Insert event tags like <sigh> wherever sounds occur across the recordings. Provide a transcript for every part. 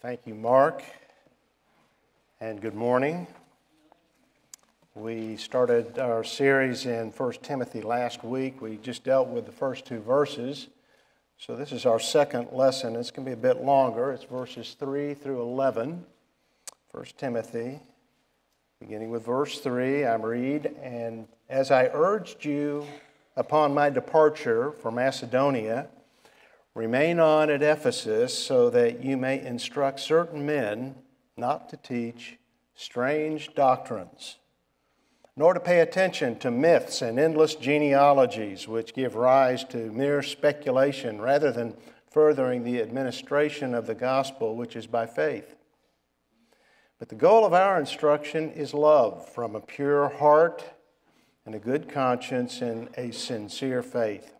Thank you, Mark, and good morning. We started our series in 1 Timothy last week. We just dealt with the first two verses. So this is our second lesson. It's going to be a bit longer. It's verses 3 through 11. 1 Timothy, beginning with verse 3, I'm read, And as I urged you upon my departure for Macedonia, Remain on at Ephesus so that you may instruct certain men not to teach strange doctrines, nor to pay attention to myths and endless genealogies which give rise to mere speculation rather than furthering the administration of the gospel which is by faith. But the goal of our instruction is love from a pure heart and a good conscience and a sincere faith.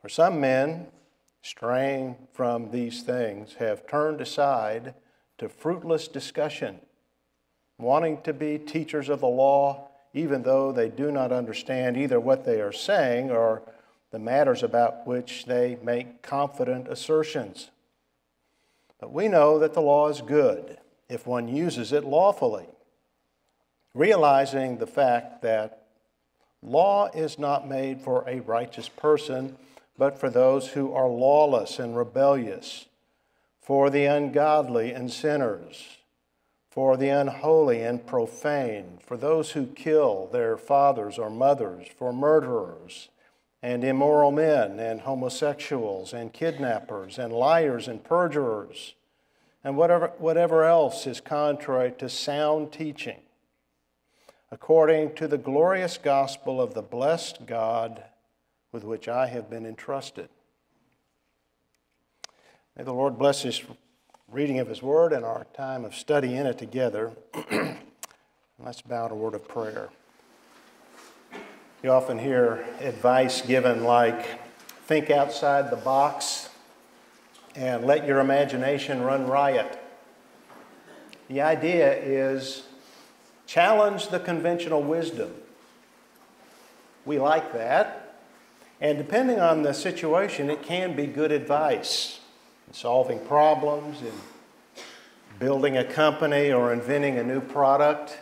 For some men, straying from these things, have turned aside to fruitless discussion, wanting to be teachers of the law, even though they do not understand either what they are saying or the matters about which they make confident assertions. But we know that the law is good if one uses it lawfully, realizing the fact that law is not made for a righteous person but for those who are lawless and rebellious, for the ungodly and sinners, for the unholy and profane, for those who kill their fathers or mothers, for murderers and immoral men and homosexuals and kidnappers and liars and perjurers and whatever, whatever else is contrary to sound teaching, according to the glorious gospel of the blessed God with which I have been entrusted. May the Lord bless His reading of His Word and our time of study in it together. <clears throat> Let's bow to a word of prayer. You often hear advice given like, think outside the box and let your imagination run riot. The idea is challenge the conventional wisdom. We like that. And depending on the situation, it can be good advice in solving problems, in building a company, or inventing a new product.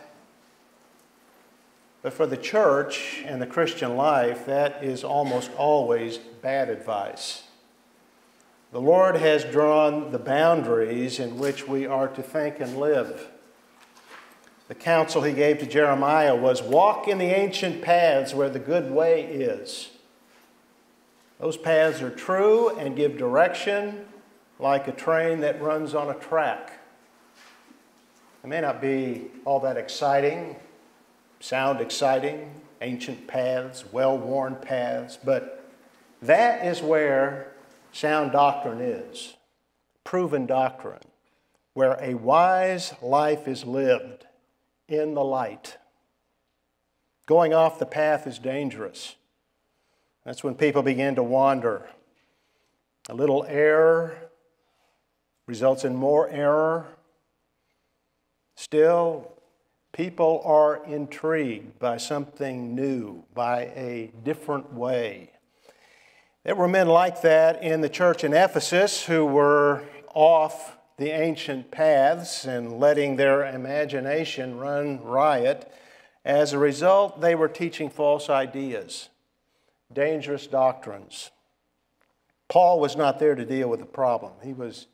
But for the church and the Christian life, that is almost always bad advice. The Lord has drawn the boundaries in which we are to think and live. The counsel he gave to Jeremiah was walk in the ancient paths where the good way is. Those paths are true and give direction like a train that runs on a track. It may not be all that exciting, sound exciting, ancient paths, well worn paths, but that is where sound doctrine is proven doctrine, where a wise life is lived in the light. Going off the path is dangerous. That's when people begin to wander. A little error results in more error. Still, people are intrigued by something new, by a different way. There were men like that in the church in Ephesus who were off the ancient paths and letting their imagination run riot. As a result, they were teaching false ideas dangerous doctrines. Paul was not there to deal with the problem. He was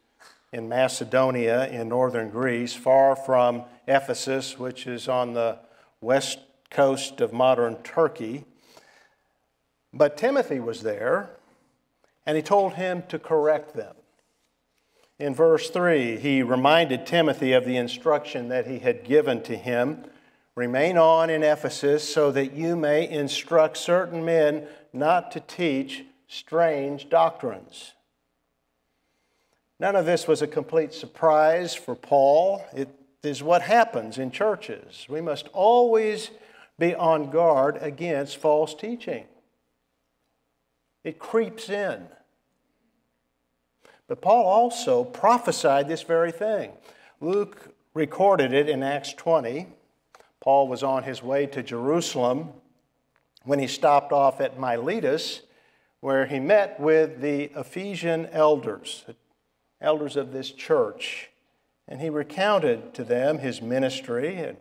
in Macedonia in northern Greece, far from Ephesus, which is on the west coast of modern Turkey. But Timothy was there, and he told him to correct them. In verse 3, he reminded Timothy of the instruction that he had given to him Remain on in Ephesus so that you may instruct certain men not to teach strange doctrines. None of this was a complete surprise for Paul. It is what happens in churches. We must always be on guard against false teaching, it creeps in. But Paul also prophesied this very thing. Luke recorded it in Acts 20. Paul was on his way to Jerusalem when he stopped off at Miletus, where he met with the Ephesian elders. elders of this church. And he recounted to them his ministry and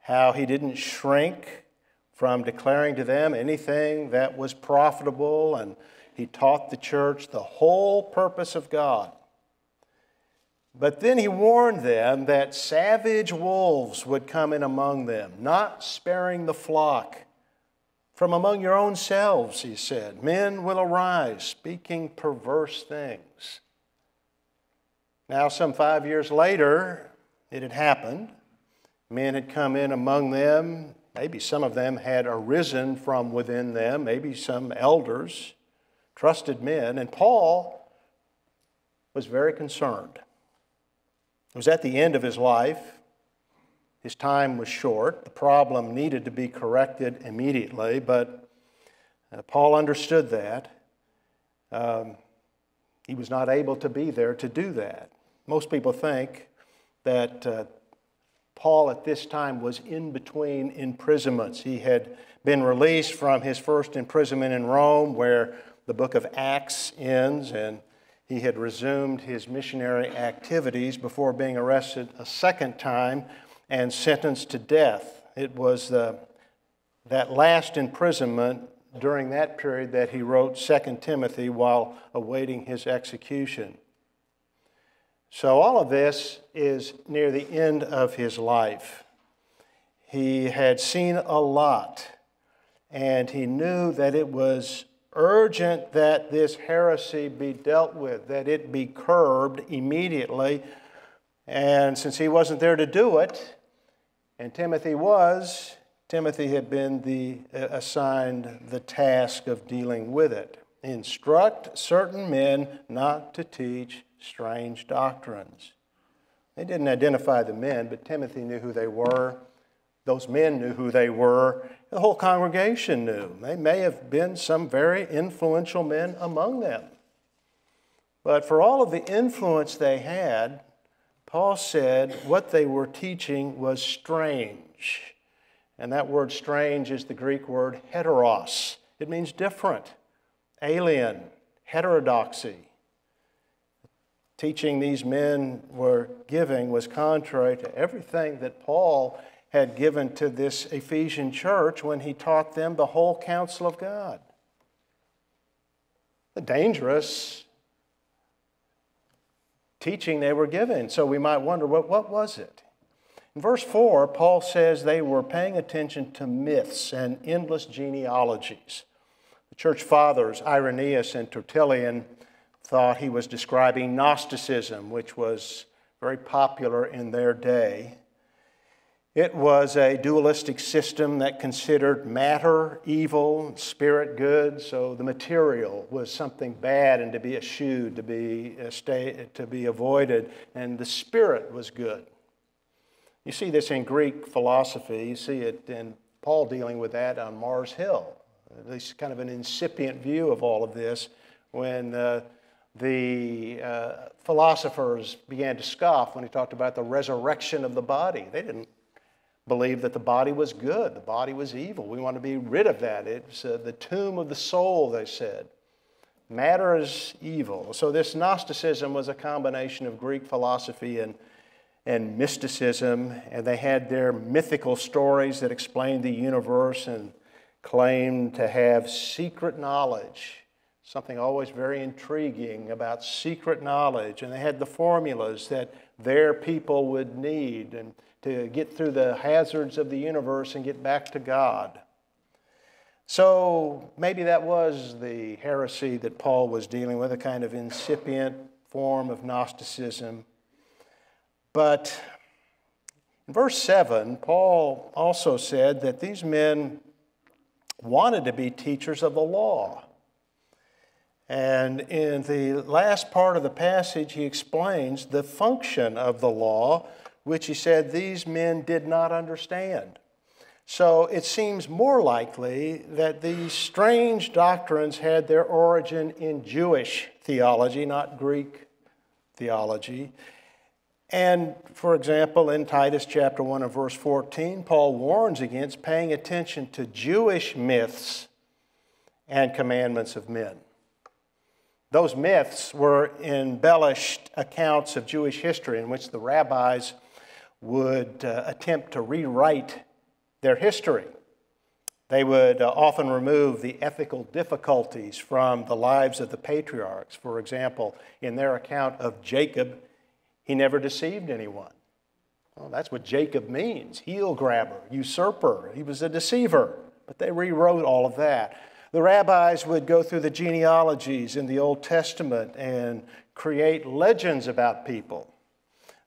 how he didn't shrink from declaring to them anything that was profitable, and he taught the church the whole purpose of God. But then he warned them that savage wolves would come in among them, not sparing the flock. From among your own selves, he said, men will arise speaking perverse things. Now, some five years later, it had happened. Men had come in among them. Maybe some of them had arisen from within them, maybe some elders, trusted men. And Paul was very concerned. It was at the end of his life. His time was short. The problem needed to be corrected immediately, but uh, Paul understood that. Um, he was not able to be there to do that. Most people think that uh, Paul at this time was in between imprisonments. He had been released from his first imprisonment in Rome, where the book of Acts ends, and he had resumed his missionary activities before being arrested a second time and sentenced to death. It was the, that last imprisonment during that period that he wrote 2 Timothy while awaiting his execution. So, all of this is near the end of his life. He had seen a lot, and he knew that it was urgent that this heresy be dealt with, that it be curbed immediately. And since he wasn't there to do it, and Timothy was, Timothy had been the, uh, assigned the task of dealing with it. Instruct certain men not to teach strange doctrines. They didn't identify the men, but Timothy knew who they were. Those men knew who they were. The whole congregation knew. They may have been some very influential men among them. But for all of the influence they had, Paul said what they were teaching was strange. And that word strange is the Greek word heteros. It means different, alien, heterodoxy teaching these men were giving was contrary to everything that Paul had given to this Ephesian church when he taught them the whole counsel of God. The dangerous teaching they were given. So we might wonder what, what was it? In verse 4, Paul says they were paying attention to myths and endless genealogies. The church fathers, Irenaeus and Tertullian, thought he was describing Gnosticism, which was very popular in their day. It was a dualistic system that considered matter evil, spirit good, so the material was something bad and to be eschewed, to be, to be avoided, and the spirit was good. You see this in Greek philosophy, you see it in Paul dealing with that on Mars Hill. Least kind of an incipient view of all of this when uh, the uh, philosophers began to scoff when he talked about the resurrection of the body. They didn't believe that the body was good, the body was evil. We want to be rid of that. It's uh, the tomb of the soul, they said. Matter is evil. So, this Gnosticism was a combination of Greek philosophy and, and mysticism, and they had their mythical stories that explained the universe and claimed to have secret knowledge something always very intriguing about secret knowledge. And they had the formulas that their people would need and to get through the hazards of the universe and get back to God. So maybe that was the heresy that Paul was dealing with, a kind of incipient form of Gnosticism. But in verse 7, Paul also said that these men wanted to be teachers of the law. And in the last part of the passage, he explains the function of the law, which he said these men did not understand. So it seems more likely that these strange doctrines had their origin in Jewish theology, not Greek theology. And for example, in Titus chapter 1 and verse 14, Paul warns against paying attention to Jewish myths and commandments of men. Those myths were embellished accounts of Jewish history in which the rabbis would uh, attempt to rewrite their history. They would uh, often remove the ethical difficulties from the lives of the patriarchs. For example, in their account of Jacob, he never deceived anyone. Well, that's what Jacob means heel grabber, usurper. He was a deceiver. But they rewrote all of that. The rabbis would go through the genealogies in the Old Testament and create legends about people.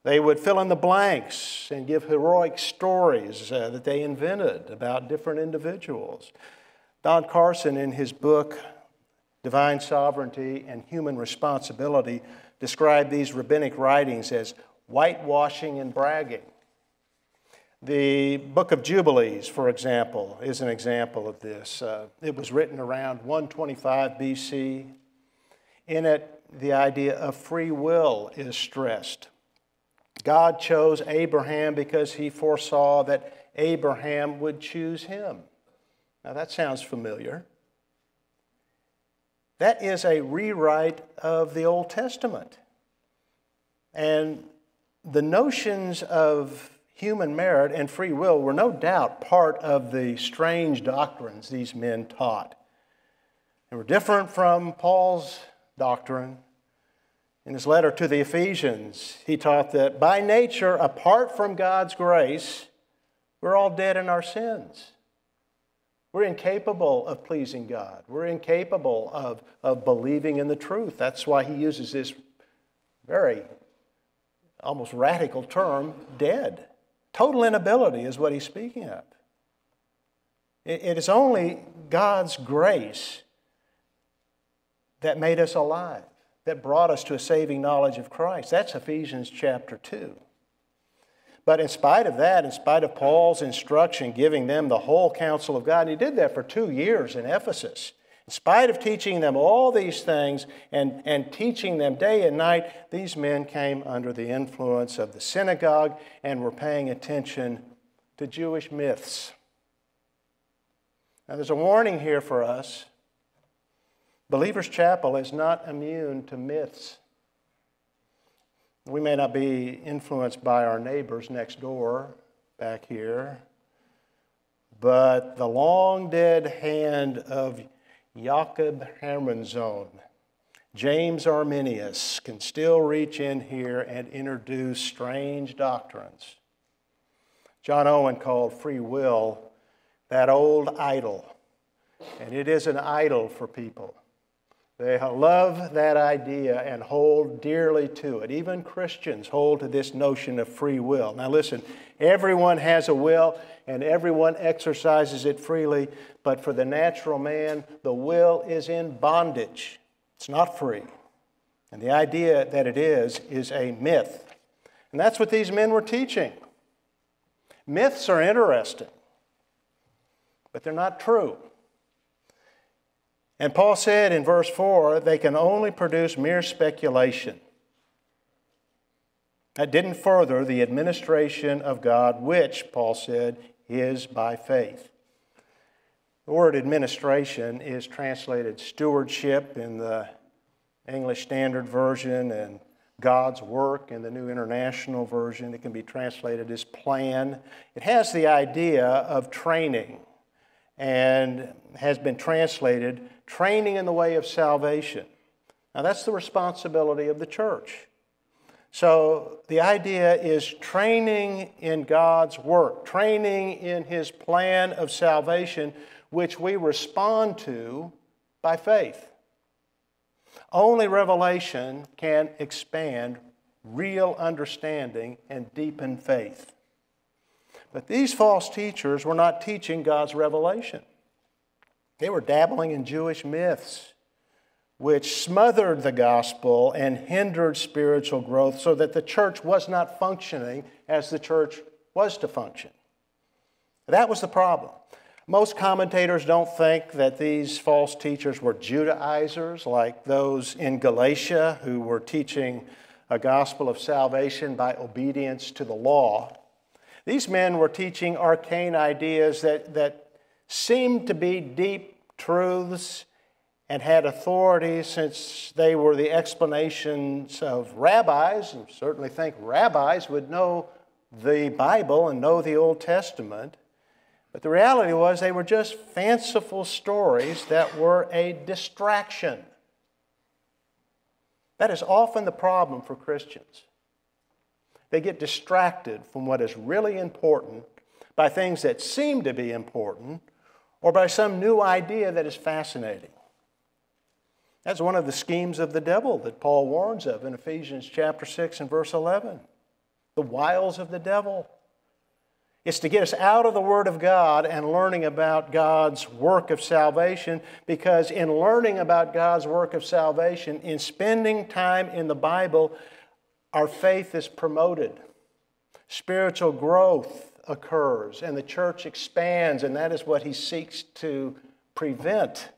They would fill in the blanks and give heroic stories uh, that they invented about different individuals. Don Carson, in his book, Divine Sovereignty and Human Responsibility, described these rabbinic writings as whitewashing and bragging. The Book of Jubilees, for example, is an example of this. Uh, it was written around 125 BC. In it, the idea of free will is stressed. God chose Abraham because he foresaw that Abraham would choose him. Now, that sounds familiar. That is a rewrite of the Old Testament. And the notions of human merit and free will were no doubt part of the strange doctrines these men taught. They were different from Paul's doctrine. In his letter to the Ephesians, he taught that by nature, apart from God's grace, we're all dead in our sins. We're incapable of pleasing God. We're incapable of, of believing in the truth. That's why he uses this very almost radical term, dead. Total inability is what he's speaking of. It is only God's grace that made us alive, that brought us to a saving knowledge of Christ. That's Ephesians chapter 2. But in spite of that, in spite of Paul's instruction giving them the whole counsel of God, and he did that for two years in Ephesus, in spite of teaching them all these things and, and teaching them day and night, these men came under the influence of the synagogue and were paying attention to Jewish myths. Now, there's a warning here for us. Believers Chapel is not immune to myths. We may not be influenced by our neighbors next door back here, but the long dead hand of Jakob Hermanzoon, James Arminius can still reach in here and introduce strange doctrines. John Owen called free will that old idol, and it is an idol for people. They love that idea and hold dearly to it. Even Christians hold to this notion of free will. Now, listen, everyone has a will and everyone exercises it freely, but for the natural man, the will is in bondage. It's not free. And the idea that it is is a myth. And that's what these men were teaching. Myths are interesting, but they're not true. And Paul said in verse 4 they can only produce mere speculation. That didn't further the administration of God, which, Paul said, is by faith. The word administration is translated stewardship in the English Standard Version and God's work in the New International Version. It can be translated as plan. It has the idea of training and has been translated training in the way of salvation. Now, that's the responsibility of the church. So, the idea is training in God's work, training in His plan of salvation, which we respond to by faith. Only revelation can expand real understanding and deepen faith. But these false teachers were not teaching God's revelation. They were dabbling in Jewish myths, which smothered the gospel and hindered spiritual growth so that the church was not functioning as the church was to function. That was the problem. Most commentators don't think that these false teachers were Judaizers like those in Galatia who were teaching a gospel of salvation by obedience to the law. These men were teaching arcane ideas that, that seemed to be deep truths and had authority since they were the explanations of rabbis, and certainly think rabbis would know the Bible and know the Old Testament. But the reality was they were just fanciful stories that were a distraction. That is often the problem for Christians. They get distracted from what is really important by things that seem to be important or by some new idea that is fascinating. That's one of the schemes of the devil that Paul warns of in Ephesians chapter 6 and verse 11. The wiles of the devil. It's to get us out of the Word of God and learning about God's work of salvation, because in learning about God's work of salvation, in spending time in the Bible, our faith is promoted. Spiritual growth occurs, and the church expands, and that is what he seeks to prevent.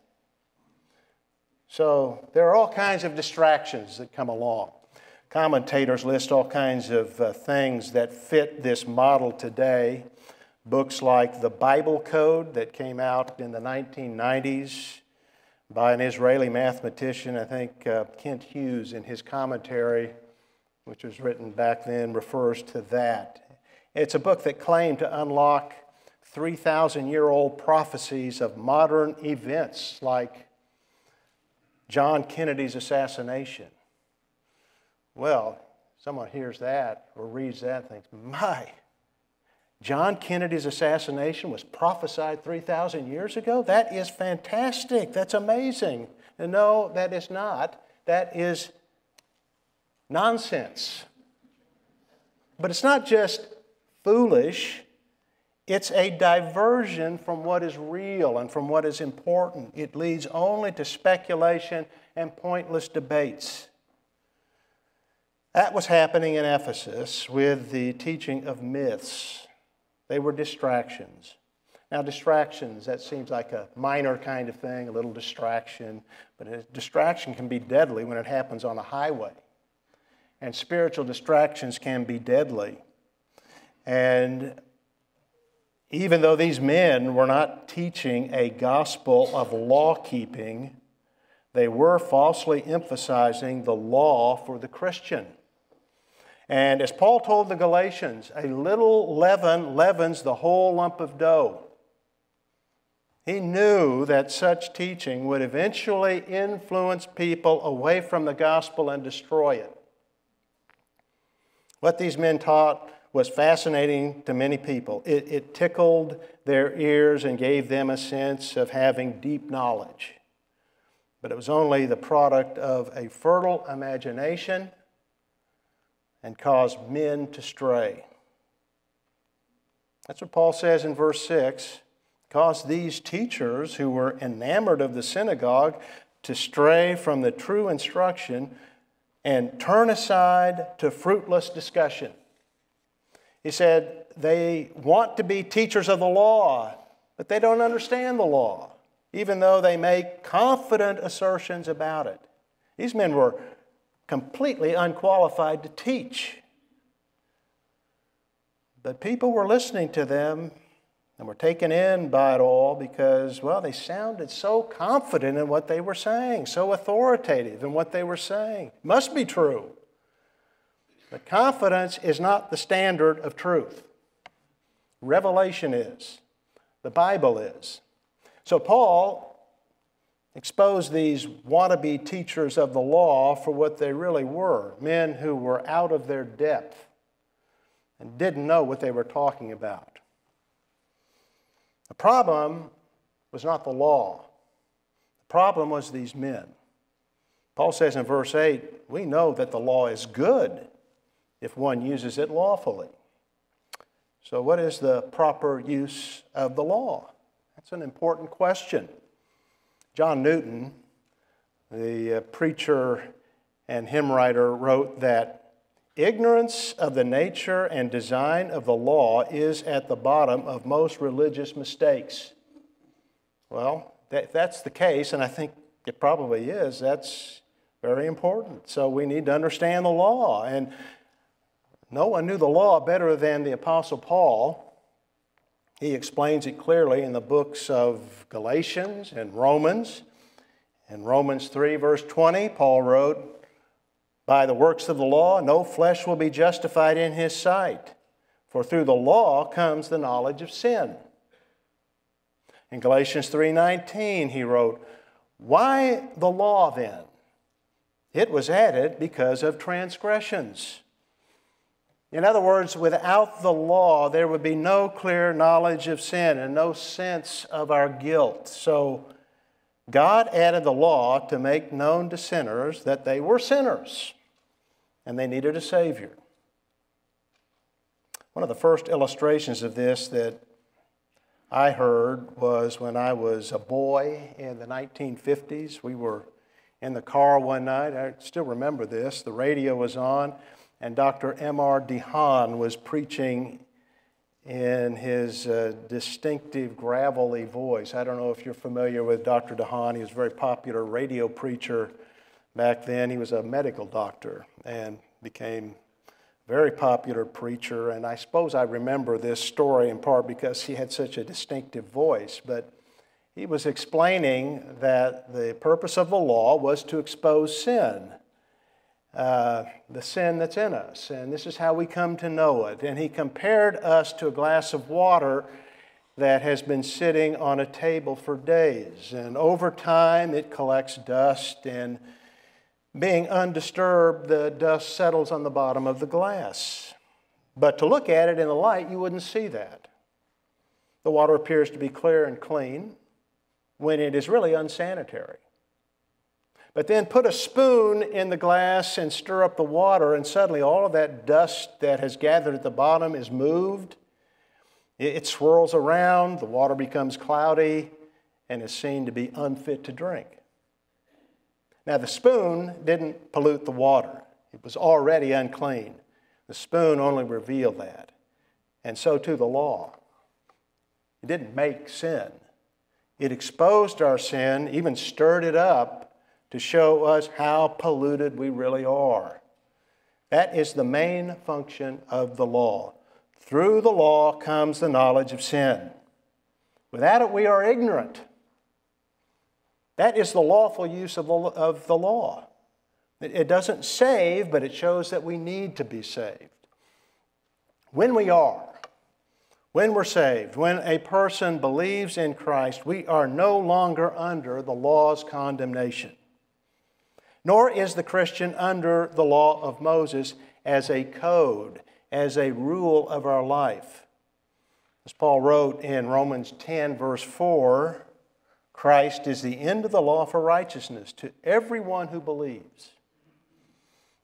So there are all kinds of distractions that come along. Commentators list all kinds of uh, things that fit this model today. Books like the Bible Code that came out in the 1990s by an Israeli mathematician, I think uh, Kent Hughes, in his commentary, which was written back then, refers to that. It's a book that claimed to unlock 3,000 year old prophecies of modern events like John Kennedy's assassination well, someone hears that or reads that and thinks, my, John Kennedy's assassination was prophesied 3,000 years ago? That is fantastic. That's amazing. And no, that is not. That is nonsense. But it's not just foolish, it's a diversion from what is real and from what is important. It leads only to speculation and pointless debates. That was happening in Ephesus with the teaching of myths. They were distractions. Now, distractions, that seems like a minor kind of thing, a little distraction, but a distraction can be deadly when it happens on a highway. And spiritual distractions can be deadly. And even though these men were not teaching a gospel of law keeping, they were falsely emphasizing the law for the Christian. And as Paul told the Galatians, a little leaven leavens the whole lump of dough. He knew that such teaching would eventually influence people away from the gospel and destroy it. What these men taught was fascinating to many people. It, it, tickled their ears and gave them a sense of having deep knowledge. But it was only the product of a fertile imagination and caused men to stray. That's what Paul says in verse 6 caused these teachers who were enamored of the synagogue to stray from the true instruction and turn aside to fruitless discussion. He said they want to be teachers of the law, but they don't understand the law, even though they make confident assertions about it. These men were completely unqualified to teach. But people were listening to them and were taken in by it all because, well, they sounded so confident in what they were saying, so authoritative in what they were saying. It must be true. But confidence is not the standard of truth. Revelation is, the Bible is. So, Paul exposed these wannabe teachers of the law for what they really were men who were out of their depth and didn't know what they were talking about. The problem was not the law, the problem was these men. Paul says in verse 8, we know that the law is good if one uses it lawfully. So, what is the proper use of the law? That's an important question. John Newton, the uh, preacher and hymn writer, wrote that ignorance of the nature and design of the law is at the bottom of most religious mistakes. Well, that, that's the case, and I think it probably is. That's very important. So we need to understand the law. And no one knew the law better than the Apostle Paul. He explains it clearly in the books of Galatians and Romans. In Romans 3, verse 20, Paul wrote, By the works of the law, no flesh will be justified in his sight, for through the law comes the knowledge of sin. In Galatians 3:19 he wrote, "Why the law then? It was added because of transgressions." In other words, without the law, there would be no clear knowledge of sin and no sense of our guilt. So God added the law to make known to sinners that they were sinners and they needed a Savior. One of the first illustrations of this that I heard was when I was a boy in the 1950s. We were in the car one night. I still remember this. The radio was on, and Dr. M.R. DeHaan was preaching in his uh, distinctive gravelly voice. I don't know if you're familiar with Dr. DeHaan. He was a very popular radio preacher back then. He was a medical doctor and became a very popular preacher, and I suppose I remember this story in part because he had such a distinctive voice. But he was explaining that the purpose of the law was to expose sin, uh, the sin that's in us, and this is how we come to know it. And he compared us to a glass of water that has been sitting on a table for days, and over time it collects dust and being undisturbed, the dust settles on the bottom of the glass. But to look at it in the light, you wouldn't see that. The water appears to be clear and clean when it is really unsanitary. But then put a spoon in the glass and stir up the water, and suddenly all of that dust that has gathered at the bottom is moved. It swirls around, the water becomes cloudy, and is seen to be unfit to drink. Now, the spoon didn't pollute the water, it was already unclean. The spoon only revealed that. And so too the law. It didn't make sin, it exposed our sin, even stirred it up to show us how polluted we really are. That is the main function of the law. Through the law comes the knowledge of sin. Without it, we are ignorant. That is the lawful use of the, of the law. It doesn't save, but it shows that we need to be saved. When we are, when we're saved, when a person believes in Christ, we are no longer under the law's condemnation. Nor is the Christian under the law of Moses as a code, as a rule of our life. As Paul wrote in Romans 10, verse 4, Christ is the end of the law for righteousness to everyone who believes.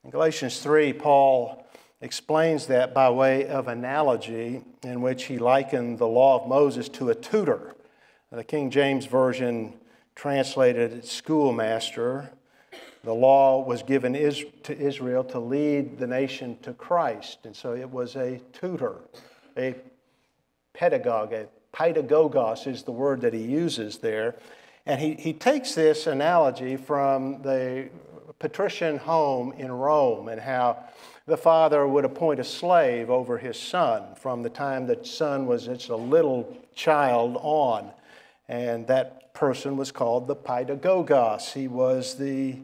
In Galatians 3, Paul explains that by way of analogy in which he likened the law of Moses to a tutor. The King James Version translated it schoolmaster. The law was given to Israel to lead the nation to Christ, and so it was a tutor, a pedagogue, a Pedagogos is the word that he uses there. And he, he takes this analogy from the patrician home in Rome and how the father would appoint a slave over his son from the time that son was just a little child on. And that person was called the pedagogos. He was the,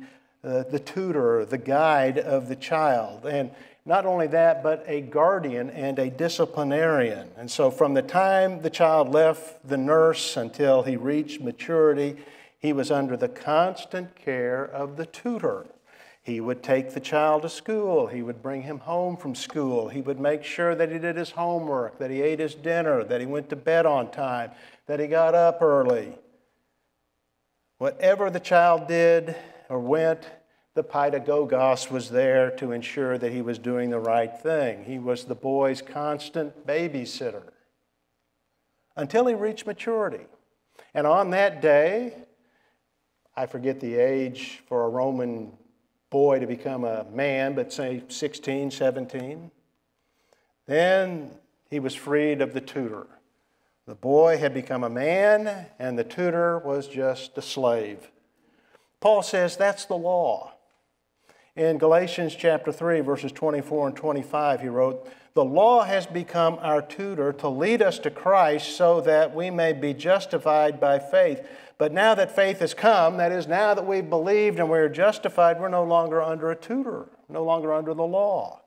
uh, the tutor, the guide of the child. And not only that, but a guardian and a disciplinarian. And so, from the time the child left the nurse until he reached maturity, he was under the constant care of the tutor. He would take the child to school. He would bring him home from school. He would make sure that he did his homework, that he ate his dinner, that he went to bed on time, that he got up early. Whatever the child did or went, the pedagogos was there to ensure that he was doing the right thing. He was the boy's constant babysitter until he reached maturity. And on that day, I forget the age for a Roman boy to become a man, but say 16, 17, then he was freed of the tutor. The boy had become a man, and the tutor was just a slave. Paul says that's the law. In Galatians chapter 3, verses 24 and 25, he wrote, The law has become our tutor to lead us to Christ so that we may be justified by faith. But now that faith has come, that is, now that we've believed and we're justified, we're no longer under a tutor, no longer under the law.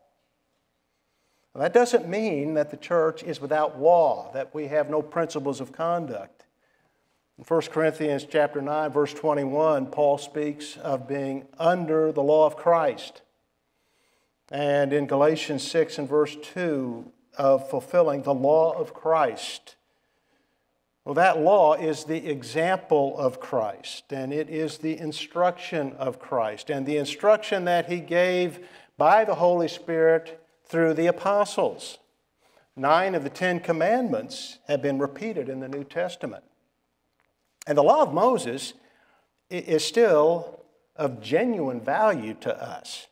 that doesn't mean that the church is without law, that we have no principles of conduct. In 1 Corinthians chapter 9, verse 21, Paul speaks of being under the law of Christ. And in Galatians 6 and verse 2, of fulfilling the law of Christ. Well, that law is the example of Christ, and it is the instruction of Christ, and the instruction that He gave by the Holy Spirit through the apostles. Nine of the Ten Commandments have been repeated in the New Testament. And the law of Moses is still of genuine value to us.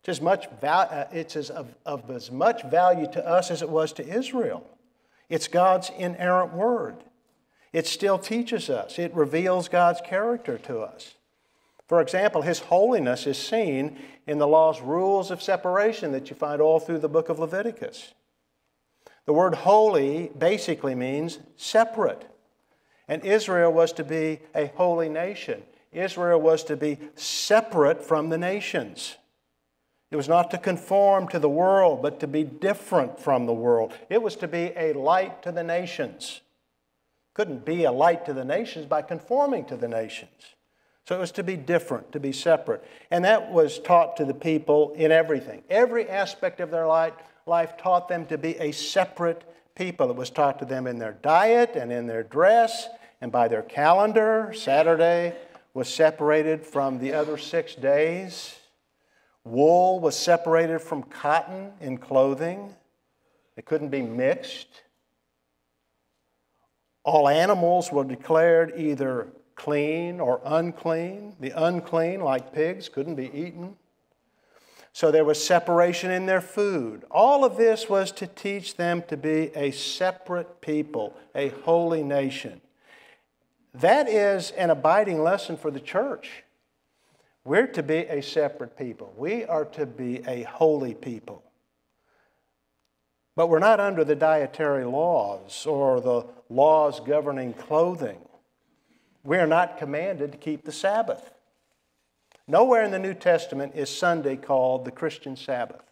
It's as much, uh, it's as of, of as much value to us as it was to Israel. It's God's inerrant word. It still teaches us, it reveals God's character to us. For example, His holiness is seen in the law's rules of separation that you find all through the book of Leviticus. The word holy basically means separate. And Israel was to be a holy nation. Israel was to be separate from the nations. It was not to conform to the world, but to be different from the world. It was to be a light to the nations couldn't be a light to the nations by conforming to the nations. So it was to be different, to be separate. And that was taught to the people in everything. Every aspect of their life, taught them to be a separate people. It was taught to them in their diet and in their dress and by their calendar. Saturday was separated from the other six days. Wool was separated from cotton in clothing. It couldn't be mixed. All animals were declared either clean or unclean. The unclean, like pigs, couldn't be eaten. So there was separation in their food. All of this was to teach them to be a separate people, a holy nation. That is an abiding lesson for the church. We're to be a separate people. We are to be a holy people. But we're not under the dietary laws or the laws governing clothing. We are not commanded to keep the Sabbath. Nowhere in the New Testament is Sunday called the Christian Sabbath.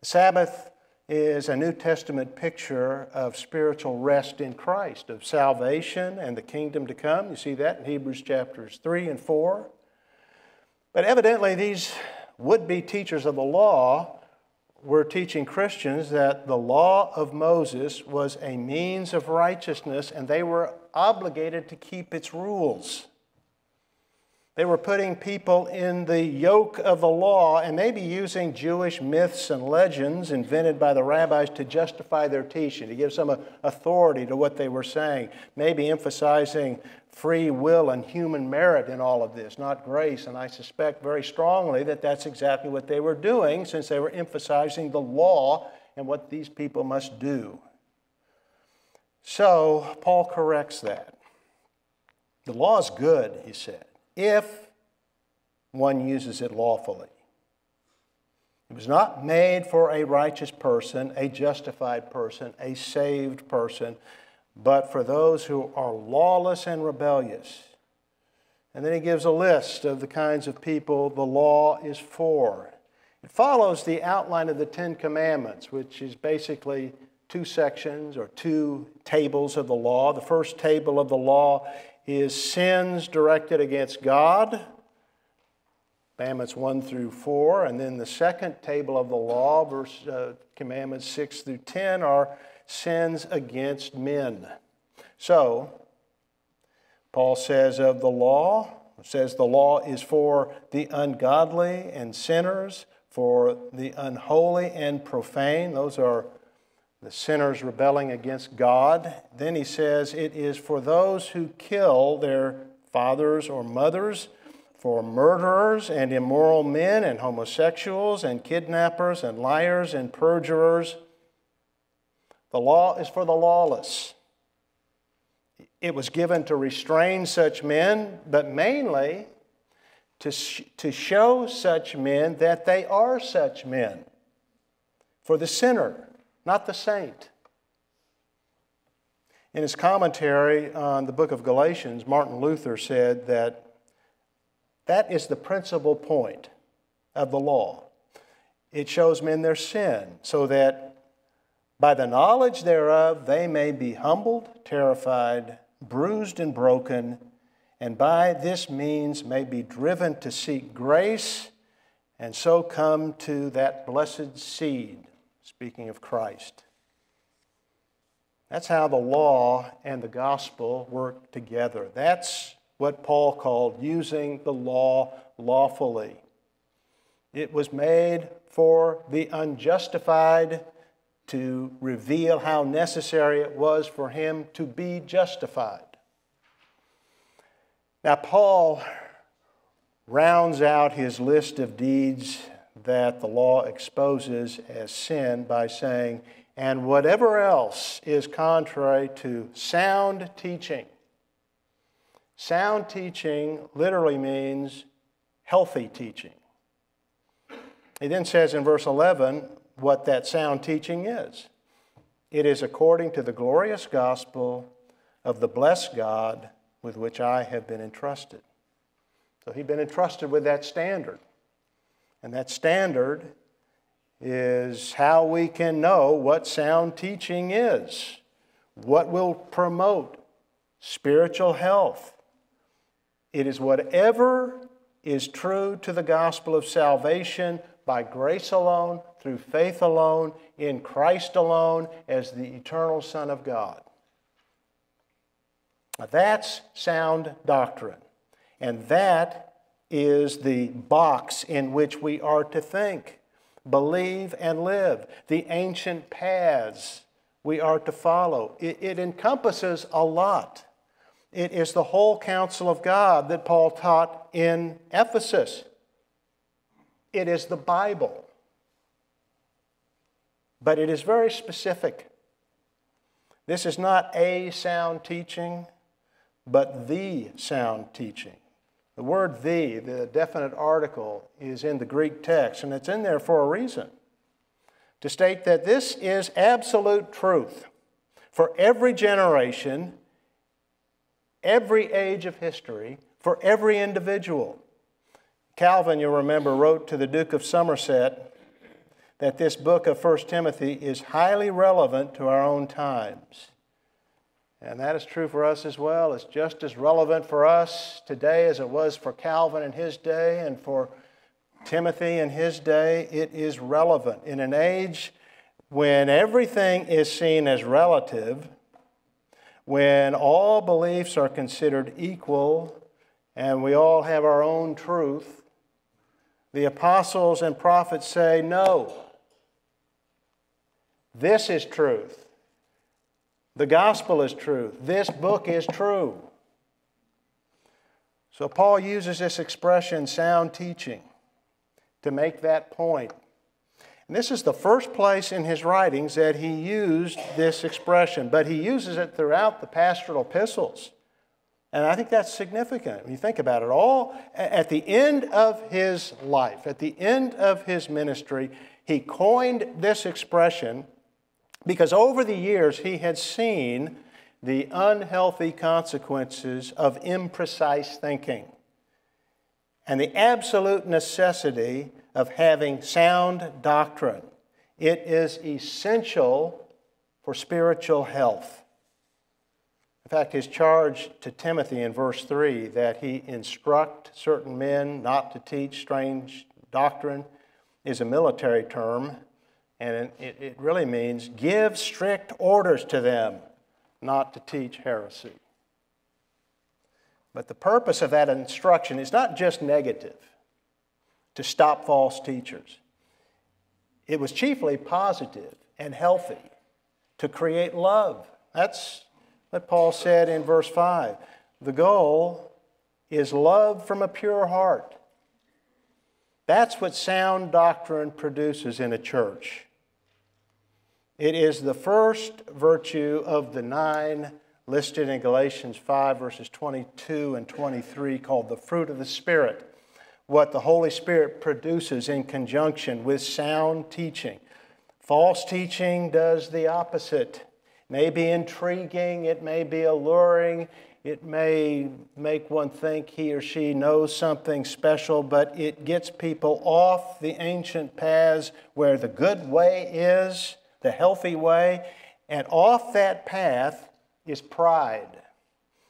The Sabbath is a New Testament picture of spiritual rest in Christ, of salvation and the kingdom to come. You see that in Hebrews chapters 3 and 4. But evidently, these would be teachers of the law we're teaching Christians that the law of Moses was a means of righteousness and they were obligated to keep its rules. They were putting people in the yoke of the law and maybe using Jewish myths and legends invented by the rabbis to justify their teaching, to give some uh, authority to what they were saying, maybe emphasizing free will and human merit in all of this, not grace. And I suspect very strongly that that's exactly what they were doing since they were emphasizing the law and what these people must do. So Paul corrects that. The law is good, he said if one uses it lawfully. It was not made for a righteous person, a justified person, a saved person, but for those who are lawless and rebellious. And then he gives a list of the kinds of people the law is for. It follows the outline of the Ten Commandments, which is basically two sections or two tables of the law. The first table of the law is sins directed against God, commandments 1 through 4. And then the second table of the law, verse uh, commandments 6 through 10, are sins against men. So, Paul says of the law, says the law is for the ungodly and sinners, for the unholy and profane. Those are the sinners rebelling against God. Then he says it is for those who kill their fathers or mothers, for murderers and immoral men and homosexuals and kidnappers and liars and perjurers. The law is for the lawless. It was given to restrain such men, but mainly to, sh- to show such men that they are such men. for the sinner, not the saint. In his commentary on the book of Galatians, Martin Luther said that that is the principal point of the law. It shows men their sin so that by the knowledge thereof they may be humbled, terrified, bruised, and broken, and by this means may be driven to seek grace and so come to that blessed seed, speaking of Christ. That's how the law and the gospel work together. That's what Paul called using the law lawfully. It was made for the unjustified to reveal how necessary it was for him to be justified. Now, Paul rounds out his list of deeds that the law exposes as sin by saying, and whatever else is contrary to sound teaching. Sound teaching literally means healthy teaching. He then says in verse 11 what that sound teaching is it is according to the glorious gospel of the blessed God with which I have been entrusted. So he'd been entrusted with that standard. And that standard is how we can know what sound teaching is, what will promote spiritual health. It is whatever is true to the gospel of salvation by grace alone, through faith alone, in Christ alone, as the eternal Son of God. Now, that's sound doctrine. And that is the box in which we are to think, believe, and live. The ancient paths we are to follow. It, it encompasses a lot. It is the whole counsel of God that Paul taught in Ephesus. It is the Bible. But it is very specific. This is not a sound teaching, but the sound teaching. The word the, the definite article, is in the Greek text, and it's in there for a reason to state that this is absolute truth for every generation, every age of history, for every individual. Calvin, you'll remember, wrote to the Duke of Somerset that this book of 1 Timothy is highly relevant to our own times. And that is true for us as well. It's just as relevant for us today as it was for Calvin in his day and for Timothy in his day. It is relevant. In an age when everything is seen as relative, when all beliefs are considered equal and we all have our own truth, the apostles and prophets say, No, this is truth. The gospel is true. This book is true. So Paul uses this expression, sound teaching, to make that point. And this is the first place in his writings that he used this expression, but he uses it throughout the pastoral epistles. And I think that's significant when you think about it. All at the end of his life, at the end of his ministry, he coined this expression because over the years, he had seen the unhealthy consequences of imprecise thinking and the absolute necessity of having sound doctrine. It is essential for spiritual health. In fact, his charge to Timothy in verse 3 that he instruct certain men not to teach strange doctrine is a military term and it, it really means give strict orders to them not to teach heresy. But the purpose of that instruction is not just negative, to stop false teachers. It was chiefly positive and healthy, to create love. That's what Paul said in verse 5. The goal is love from a pure heart. That's what sound doctrine produces in a church. It is the first virtue of the nine listed in Galatians 5, verses 22 and 23, called the fruit of the Spirit. What the Holy Spirit produces in conjunction with sound teaching. False teaching does the opposite. It may be intriguing, it may be alluring, it may make one think he or she knows something special, but it gets people off the ancient paths where the good way is, the healthy way, and off that path is pride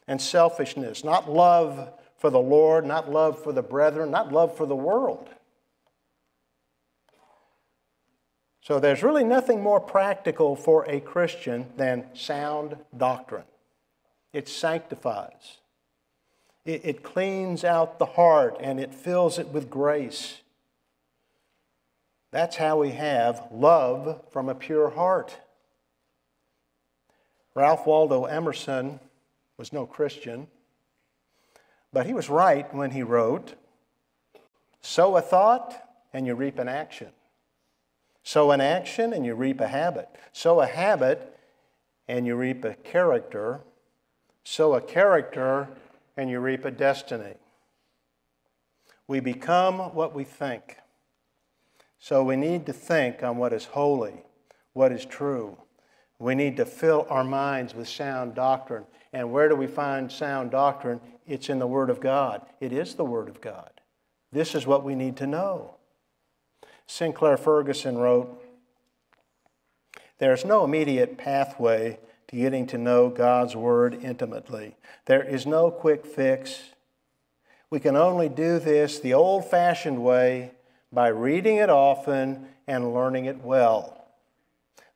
and selfishness, not love for the Lord, not love for the brethren, not love for the world. So there's really nothing more practical for a Christian than sound doctrine. It sanctifies, it, it cleans out the heart, and it fills it with grace. That's how we have love from a pure heart. Ralph Waldo Emerson was no Christian, but he was right when he wrote, Sow a thought and you reap an action. Sow an action and you reap a habit. Sow a habit and you reap a character. Sow a character and you reap a destiny. We become what we think. So we need to think on what is holy, what is true. We need to fill our minds with sound doctrine. And where do we find sound doctrine? It's in the Word of God. It is the Word of God. This is what we need to know. Sinclair Ferguson wrote There's no immediate pathway to getting to know God's Word intimately. There is no quick fix. We can only do this the old fashioned way by reading it often and learning it well.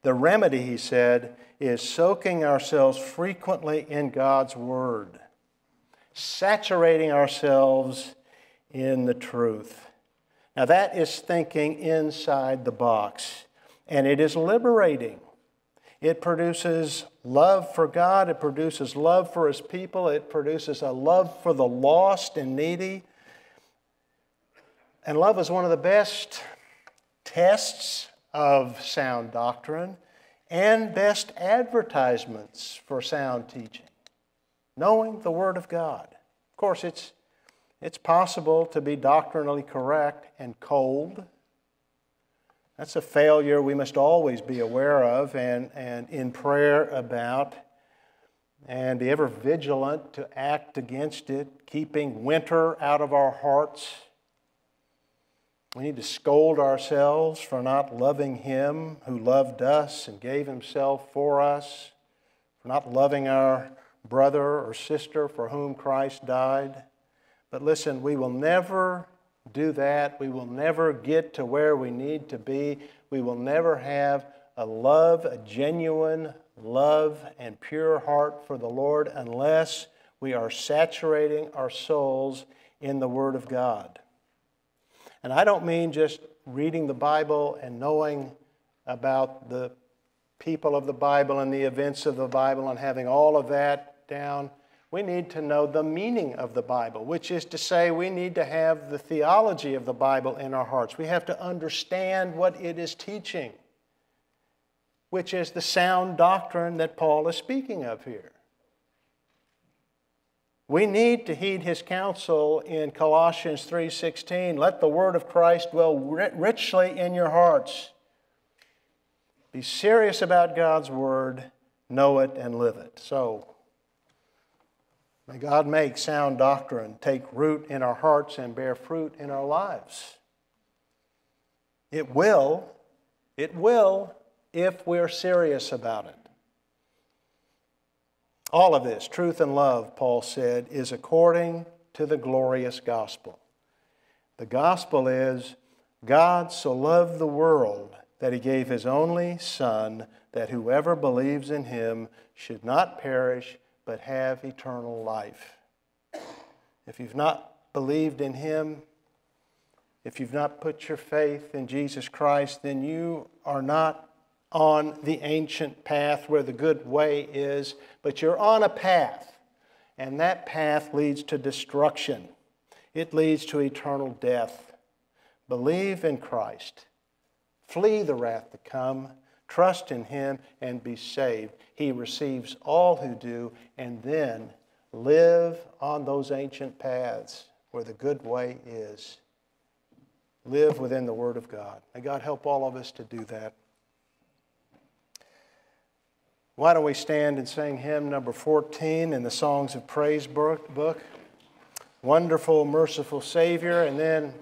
The remedy, he said, is soaking ourselves frequently in God's Word, saturating ourselves in the truth. Now, that is thinking inside the box, and it is liberating. It produces love for God, it produces love for His people, it produces a love for the lost and needy. And love is one of the best tests of sound doctrine and best advertisements for sound teaching. Knowing the Word of God. Of course, it's, it's possible to be doctrinally correct and cold that's a failure we must always be aware of and, and in prayer about, and be ever vigilant to act against it, keeping winter out of our hearts. We need to scold ourselves for not loving Him who loved us and gave Himself for us, for not loving our brother or sister for whom Christ died. But listen, we will never do that, we will never get to where we need to be. We will never have a love, a genuine love and pure heart for the Lord unless we are saturating our souls in the Word of God. And I don't mean just reading the Bible and knowing about the people of the Bible and the events of the Bible and having all of that down we need to know the meaning of the Bible, which is to say, we need to have the theology of the Bible in our hearts. We have to understand what it is teaching, which is the sound doctrine that Paul is speaking of here. We need to heed his counsel in Colossians 3:16, let the word of Christ dwell richly in your hearts. Be serious about God's word, know it and live it. So, May God make sound doctrine take root in our hearts and bear fruit in our lives. It will, it will, if we're serious about it. All of this, truth and love, Paul said, is according to the glorious gospel. The gospel is God so loved the world that he gave his only Son, that whoever believes in him should not perish but have eternal life. If you've not believed in Him, if you've not put your faith in Jesus Christ, then you are not on the ancient path where the good way is, but you're on a path, and that path leads to destruction. It leads to eternal death. Believe in Christ. Flee the wrath to come. Trust in Him and be saved. He receives all who do, and then live on those ancient paths where the good way is. Live within the Word of God. May God help all of us to do that. Why don't we stand and sing hymn number 14 in the Songs of Praise book? Wonderful, merciful Savior, and then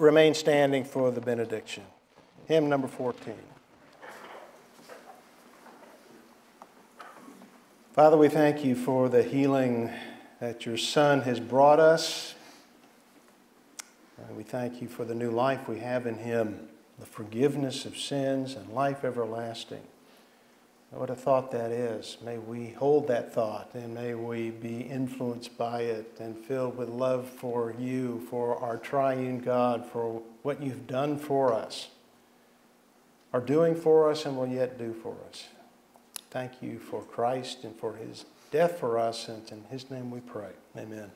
remain standing for the benediction. Hymn number 14. Father, we thank you for the healing that your Son has brought us. And we thank you for the new life we have in him, the forgiveness of sins and life everlasting. What a thought that is. May we hold that thought and may we be influenced by it and filled with love for you, for our triune God, for what you've done for us, are doing for us, and will yet do for us. Thank you for Christ and for his death for us, and in his name we pray. Amen.